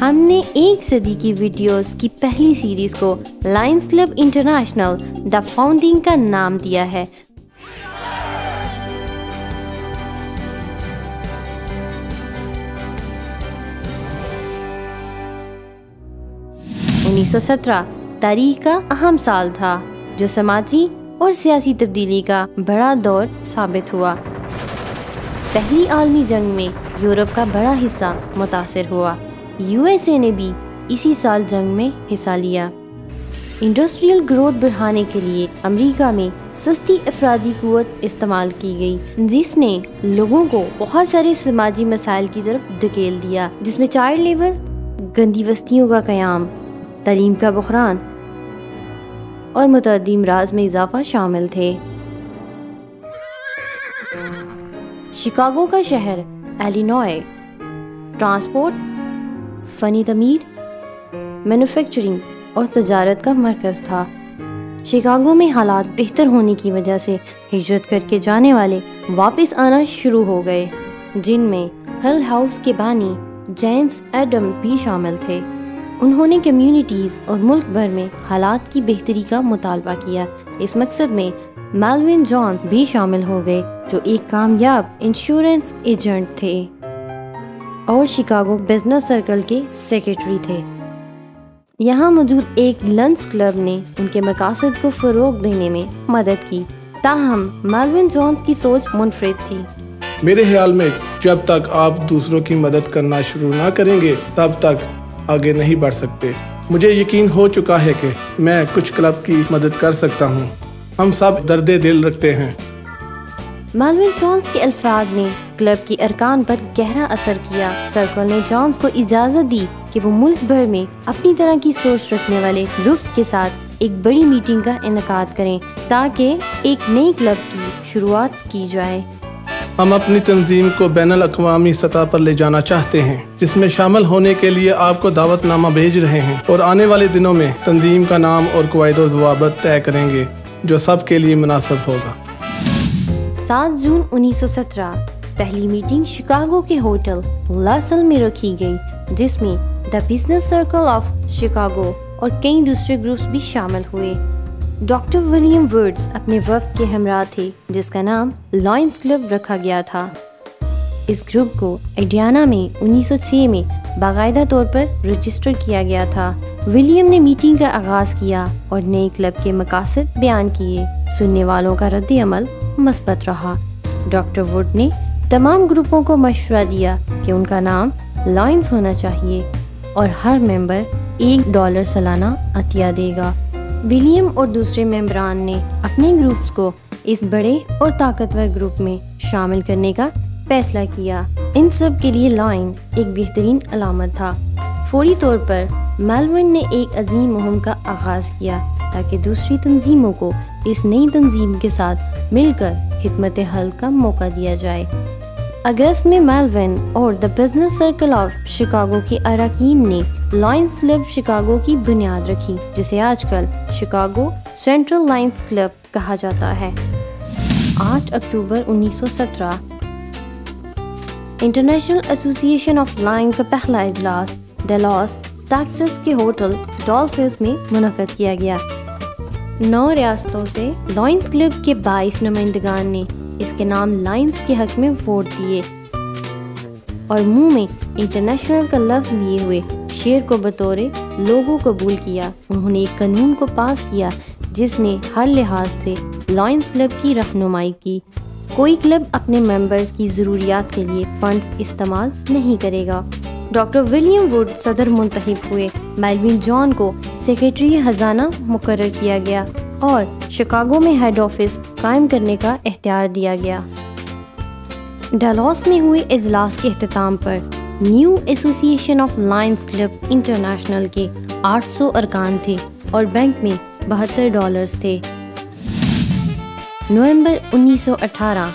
ہم نے ایک صدی کی ویڈیوز کی پہلی سیریز کو lions club international the founding کا نام دیا ہے۔ انیس سو سترہ تاریخ کا اہم سال تھا جو سماجی اور سیاسی تبدیلی کا بڑا دور ثابت ہوا۔ پہلی عالمی جنگ میں یورپ کا بڑا حصہ متاثر ہوا۔ یو ایس اے نے بھی اسی سال جنگ میں حصہ لیا۔ انڈسٹریل گروتھ بڑھانے کے لیے امریکہ میں سستی افرادی قوت استعمال کی گئی، جس نے لوگوں کو بہت سارے سماجی مسائل کی طرف دھکیل دیا، جس میں چائلڈ لیبر، گندی بستیوں کا قیام، تعلیم کا بحران اور متعدی امراض میں اضافہ شامل تھے۔ شکاگو کا شہر ایلینوائے ٹرانسپورٹ فنی تعمیر، مینوفیکچرنگ اور تجارت کا مرکز تھا۔ شکاگو میں حالات بہتر ہونے کی وجہ سے ہجرت کر کے جانے والے واپس آنا شروع ہو گئے، جن میں ہل ہاؤس کے بانی جینس ایڈم بھی شامل تھے۔ انہوں نے کمیونٹیز اور ملک بھر میں حالات کی بہتری کا مطالبہ کیا۔ اس مقصد میں میلوین جانس بھی شامل ہو گئے، جو ایک کامیاب انشورنس ایجنٹ تھے۔ اور شکاگو بزنس سرکل کے سیکرٹری تھے۔ یہاں موجود ایک لنچ کلب نے ان کے مقاصد کو فروغ دینے میں مدد کی۔ تاہم میلوین جانس کی سوچ منفرد تھی۔ میرے خیال میں جب تک آپ دوسروں کی مدد کرنا شروع نہ کریں گے تب تک آگے نہیں بڑھ سکتے۔ مجھے یقین ہو چکا ہے کہ میں کچھ کلب کی مدد کر سکتا ہوں۔ ہم سب درد دل رکھتے ہیں۔ مالوین جونس کے الفاظ نے کلب کی ارکان پر گہرا اثر کیا۔ سرکل نے جونس کو اجازت دی کہ وہ ملک بھر میں اپنی طرح کی سوچ رکھنے والے گروپس کے ساتھ ایک بڑی میٹنگ کا انعقاد کریں تاکہ ایک نئی کلب کی شروعات کی جائے۔ ہم اپنی تنظیم کو بین الاقوامی سطح پر لے جانا چاہتے ہیں جس میں شامل ہونے کے لیے آپ کو دعوت نامہ بھیج رہے ہیں۔ اور آنے والے دنوں میں تنظیم کا نام اور قواعد و ضوابط طے کریں گے جو سب کے لیے مناسب ہوگا۔ سات جون انیس سو سترہ۔ پہلی میٹنگ شکاگو کے ہوٹل لاسل میں رکھی گئی، جس میں the business circle of Chicago اور کئی دوسرے گروپس بھی شامل ہوئے۔ ڈاکٹر ولیم ورڈز اپنے وفد کے ہمراہ تھے، جس کا نام لائنس کلب رکھا گیا تھا۔ اس گروپ کو ایڈیانا میں انیس سو چھ میں باقاعدہ طور پر رجسٹر کیا گیا تھا۔ ولیم نے میٹنگ کا آغاز کیا اور نئے کلب کے مقاصد بیان کیے۔ سننے والوں کا رد عمل مثبت رہا۔ ڈاکٹر وڈ نے تمام گروپوں کو مشورہ دیا کہ ان کا نام لائنس ہونا چاہیے اور ہر ممبر ایک ڈالر سالانہ عطیہ دے گا۔ ولیم اور دوسرے ممبران نے اپنے گروپس کو اس بڑے اور طاقتور گروپ میں شامل کرنے کا فیصلہ کیا۔ ان سب کے لیے لائن ایک بہترین علامت تھا۔ فوری طور پر میلون نے ایک عظیم مہم کا آغاز کیا تاکہ دوسری تنظیموں کو اس نئی تنظیم کے ساتھ مل کر حکمت حل کا موقع دیا جائے۔ اگست میں میلون اور the business circle of Chicago کے اراکین نے لائنس کلب شکاگو کی بنیاد رکھی، جسے آج کل شکاگو سینٹرل لائنس کلب کہا جاتا ہے۔ آٹھ اکتوبر انیس سو سترہ۔ انٹرنیشنل ایسوسیشن آف لائن کا پہلا اجلاس ڈیلاس ٹیکسس کے ہوٹل ڈالفز میں منعقد کیا گیا۔ نو ریاستوں سے لائنس کلب کے بائیس نمائندگان نے اس کے نام لائنس کے حق میں ووٹ دیے اور منہ میں انٹرنیشنل کا لفظ لیے ہوئے شیر کو بطور لوگوں قبول کیا۔ انہوں نے ایک قانون کو پاس کیا جس نے ہر لحاظ سے لائنس کلب کی رہنمائی کی۔ کوئی کلب اپنے ممبرز کی ضروریات کے لیے فنڈز استعمال نہیں کرے گا۔ ڈاکٹر ولیم وڈ صدر منتخب ہوئے۔ میلوین جان کو سیکرٹری خزانہ مقرر کیا گیا۔ اور شکاگو میں ہیڈ آفس قائم کرنے کا اختیار دیا گیا۔ ڈالاس میں ہوئے اجلاس کے اختتام پر new association of lions club international کے آٹھ سو ارکان تھے اور بینک میں بہتر ڈالرز تھے۔ نومبر انیس سو اٹھارہ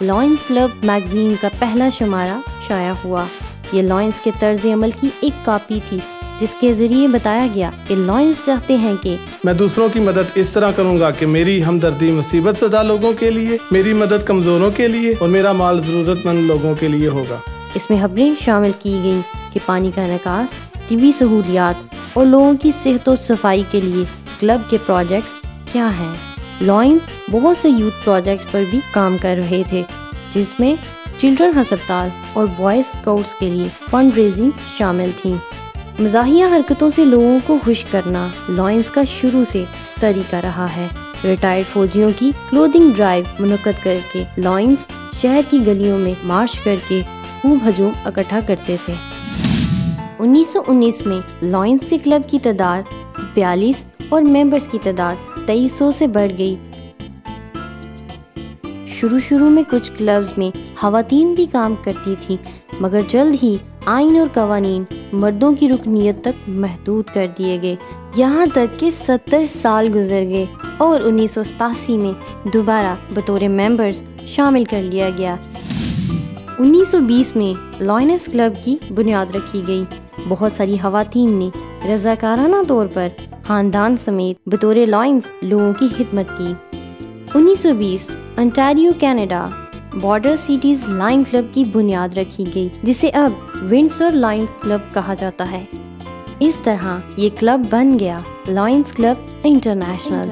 لائنس کلب میگزین کا پہلا شمارہ شائع ہوا۔ یہ لائنس کے طرز عمل کی ایک کاپی تھی۔ جس کے ذریعے بتایا گیا کہ لائنس چاہتے ہیں کہ میں دوسروں کی مدد اس طرح کروں گا کہ میری ہمدردی مصیبت زدہ لوگوں کے لیے میری مدد کمزوروں کے لیے اور میرا مال ضرورت مند لوگوں کے لیے ہوگا۔ اس میں خبریں شامل کی گئی کہ پانی کا نکاس طبی سہولیات اور لوگوں کی صحت و صفائی کے لیے کلب کے پروجیکٹس کیا ہیں۔ لائن بہت سے یوتھ پروجیکٹس پر بھی کام کر رہے تھے جس میں چلڈرن ہسپتال اور بوائز اسکاؤٹس کے لیے فنڈ ریزنگ شامل تھیں۔ مزاحیہ حرکتوں سے لوگوں کو خوش کرنا لائنس کا شروع سے طریقہ رہا ہے۔ ریٹائرڈ فوجیوں کی کلودنگ ڈرائیو منعقد کر کے لائنس شہر کی گلیوں میں مارچ کر کے خوب ہجوم اکٹھا کرتے تھے۔ انیس سو انیس میں لائنس کے کلب کی تعداد بیالیس اور ممبرس کی تعداد تیئیس سو سے بڑھ گئی۔ شروع شروع میں کچھ کلبز میں خواتین بھی کام کرتی تھیں۔ مگر جلد ہی آئین اور قوانین مردوں کی رکنیت تک محدود کر دیے گئے۔ یہاں تک کہ ستر سال گزر گئے اور انیس سو ستاسی میں دوبارہ بطور ممبرز شامل کر لیا گیا۔ انیس سو بیس میں لائنس کلب کی بنیاد رکھی گئی۔ بہت ساری خواتین نے رضاکارانہ طور پر خاندان سمیت بطور لائنس لوگوں کی خدمت کی۔ انیس سو بیس Ontario Canada border cities lion club کی بنیاد رکھی گئی، جسے اب ونڈسر لائنس کلب کہا جاتا ہے۔ اس طرح یہ کلب بن گیا لائنس کلب انٹرنیشنل